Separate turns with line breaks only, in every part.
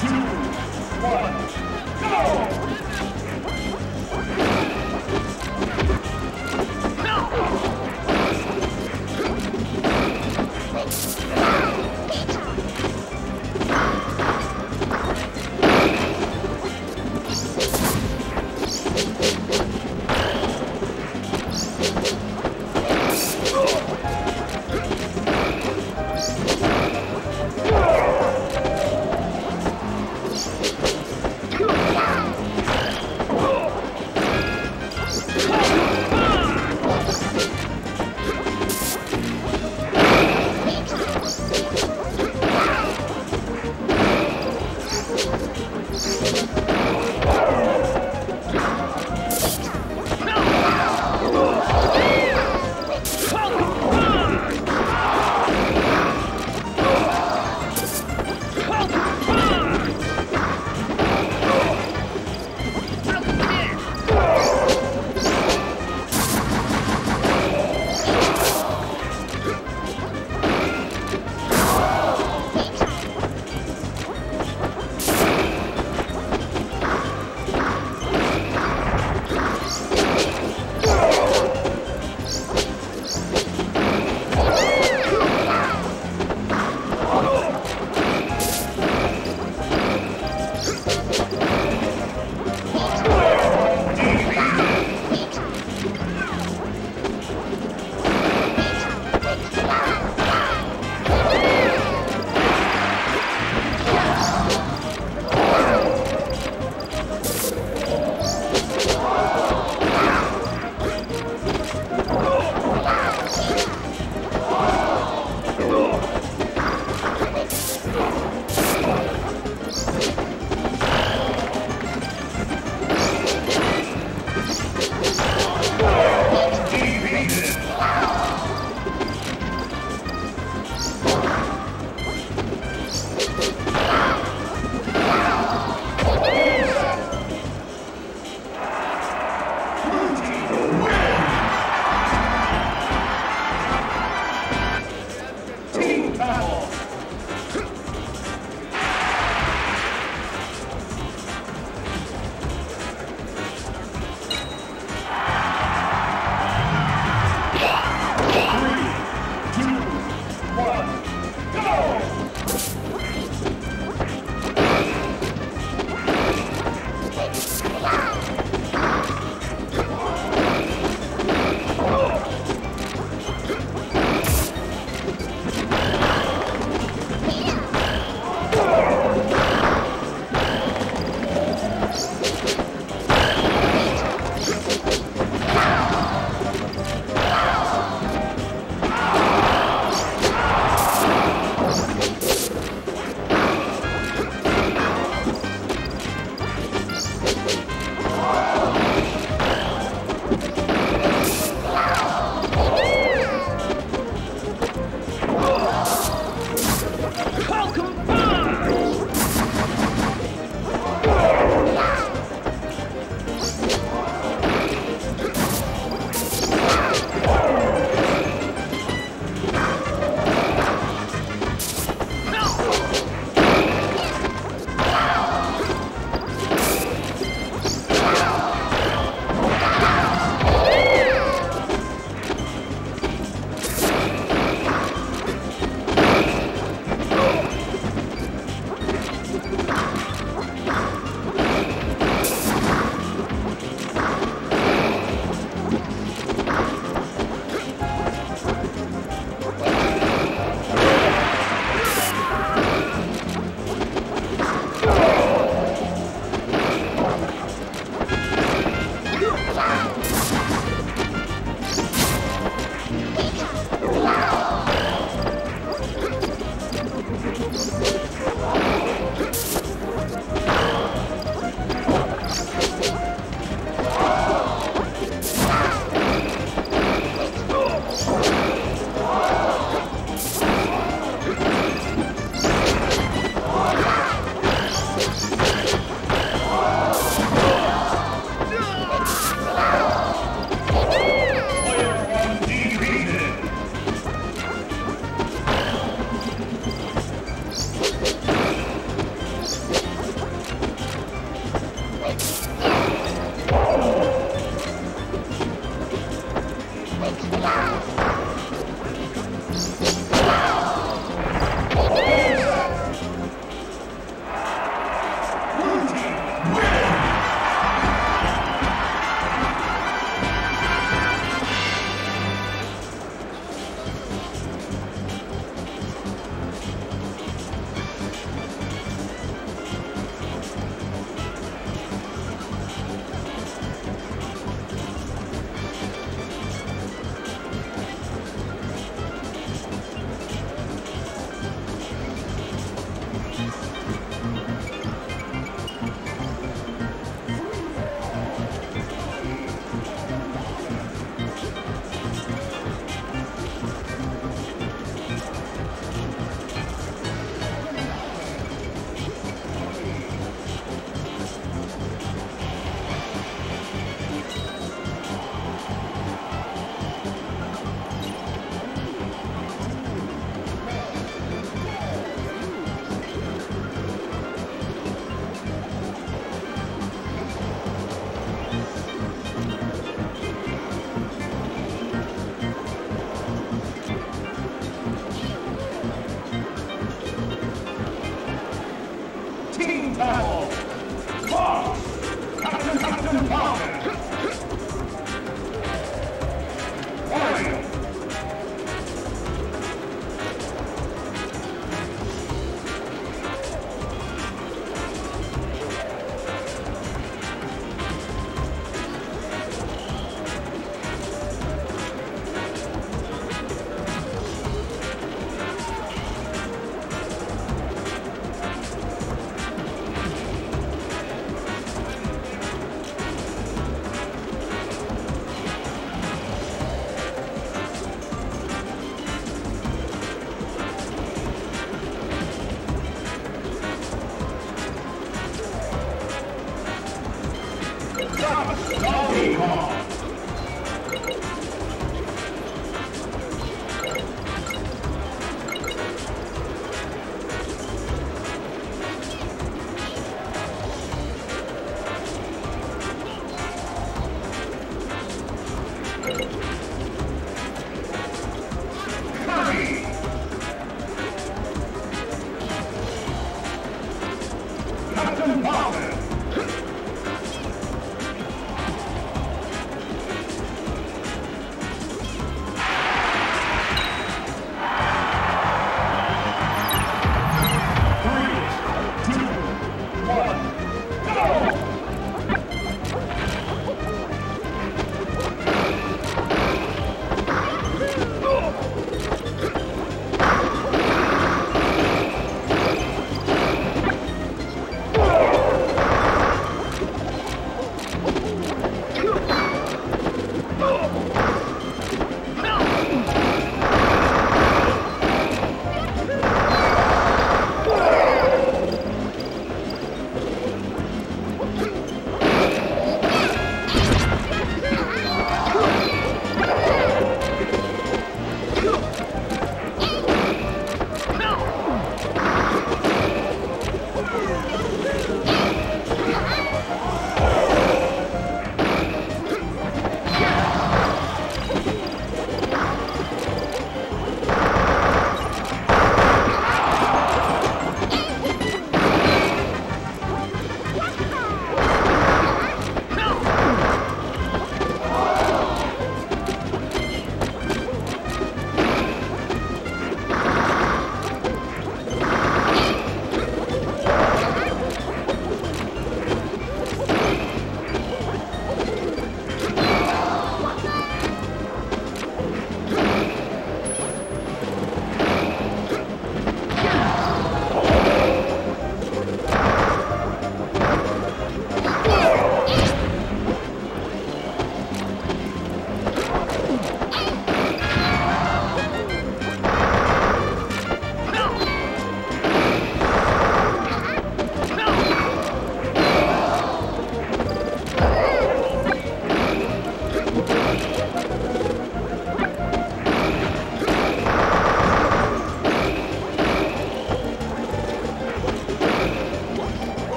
听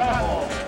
battle.